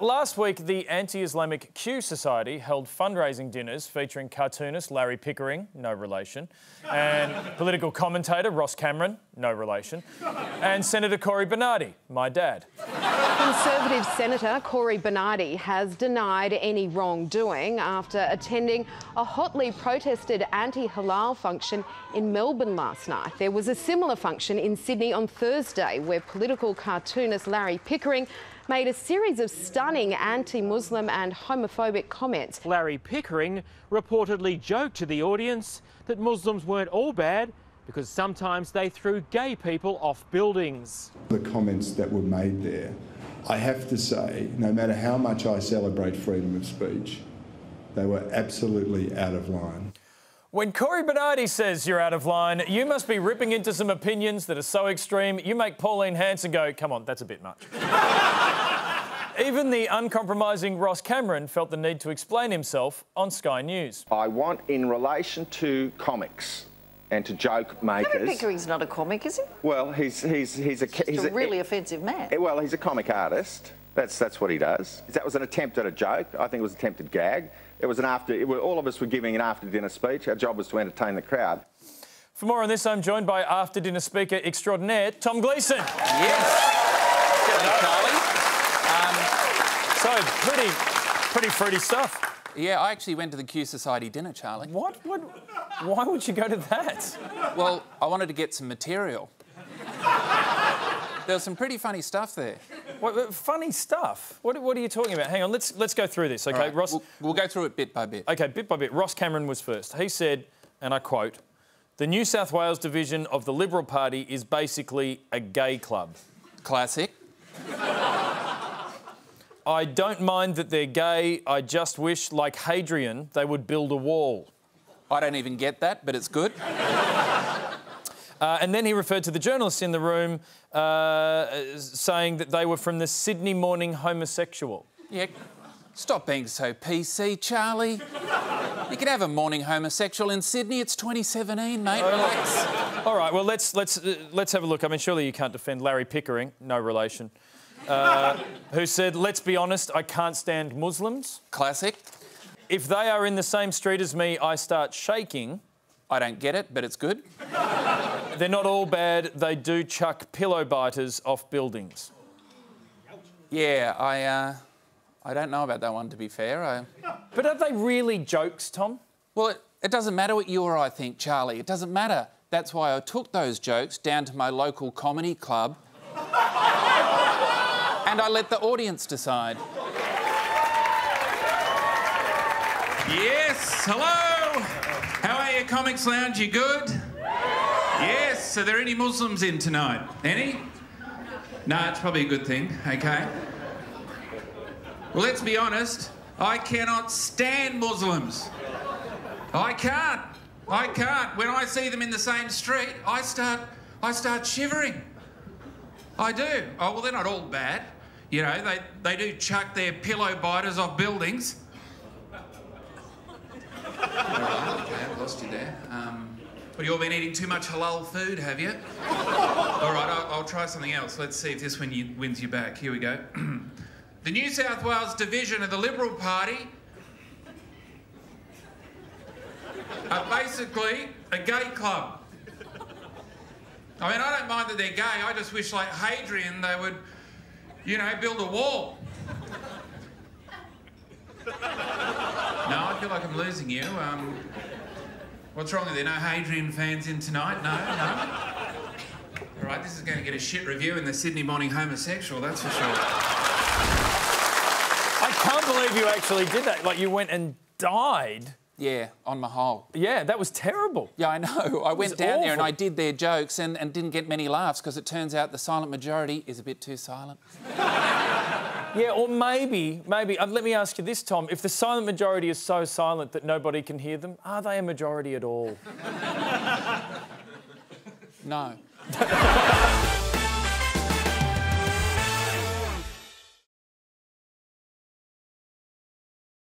Last week, the anti Islamic Q Society held fundraising dinners featuring cartoonist Larry Pickering, no relation, and political commentator Ross Cameron, no relation, and Senator Cory Bernardi, my dad. Conservative Senator Cory Bernardi has denied any wrongdoing after attending a hotly protested anti halal function in Melbourne last night. There was a similar function in Sydney on Thursday where political cartoonist Larry Pickering made a series of stunning anti Muslim and homophobic comments. Larry Pickering reportedly joked to the audience that Muslims weren't all bad because sometimes they threw gay people off buildings. The comments that were made there, I have to say, no matter how much I celebrate freedom of speech, they were absolutely out of line. When Cory Bernardi says you're out of line, you must be ripping into some opinions that are so extreme, you make Pauline Hanson go, come on, that's a bit much. Even the uncompromising Ross Cameron felt the need to explain himself on Sky News. I want, in relation to comics and to joke makers. Larry Pickering's not a comic, is he? Well, he's he's he's a He's, he's a really offensive man. Eh, well, he's a comic artist. That's that's what he does. That was an attempt at a joke. I think it was an attempted gag. It was an after. It were, all of us were giving an after dinner speech. Our job was to entertain the crowd. For more on this, I'm joined by after dinner speaker extraordinaire Tom Gleeson. Yes. Um, so pretty, pretty fruity stuff. Yeah, I actually went to the Q Society dinner, Charlie. What? What? Why would you go to that? Well, I wanted to get some material. there was some pretty funny stuff there. What, funny stuff. What, what are you talking about? Hang on, let's let's go through this, okay? Right, Ross. we'll, we'll go through it bit by bit. Okay, bit by bit. Ross Cameron was first. He said, and I quote, "The New South Wales division of the Liberal Party is basically a gay club. Classic. I don't mind that they're gay. I just wish, like Hadrian, they would build a wall." I don't even get that, but it's good. Uh, and then he referred to the journalists in the room, uh, saying that they were from the Sydney Morning Homosexual. Yeah. Stop being so PC, Charlie. You can have a morning homosexual in Sydney. It's 2017, mate. Relax. All right, well let's let's uh, let's have a look. I mean, surely you can't defend Larry Pickering, no relation, uh, who said, "Let's be honest, I can't stand Muslims. Classic. If they are in the same street as me, I start shaking. I don't get it, but it's good. They're not all bad. They do chuck pillow biters off buildings." Yeah, I, uh, I don't know about that one, to be fair. I... But are they really jokes, Tom? Well, it, it doesn't matter what you or I think, Charlie. It doesn't matter. That's why I took those jokes down to my local comedy club and I let the audience decide. Yes, hello. How are you, Comics Lounge? You good? Yes. Are there any Muslims in tonight? Any? No, it's probably a good thing. Okay. Well, let's be honest. I cannot stand Muslims. I can't. I can't. When I see them in the same street, I start, I start shivering. I do. Oh well, they're not all bad. You know, they they do chuck their pillow biters off buildings. Okay, I've lost you there. Um, but you all been eating too much halal food, have you? all right, I'll, I'll try something else. Let's see if this one you, wins you back. Here we go. the New South Wales division of the Liberal Party are basically a gay club. I mean, I don't mind that they're gay. I just wish, like Hadrian, they would, you know, build a wall. No, I feel like I'm losing you. Um, what's wrong? Are there no Hadrian fans in tonight? No, no. All right, this is going to get a shit review in the Sydney Morning Homosexual, that's for sure. I can't believe you actually did that. Like you went and died. Yeah, on my hole. Yeah, that was terrible. Yeah, I know. I went down there and. I did their jokes and, and didn't get many laughs because it turns out the silent majority is a bit too silent. Yeah, or maybe, maybe, uh, let me ask you this, Tom. If the silent majority is so silent that nobody can hear them, are they a majority at all? No.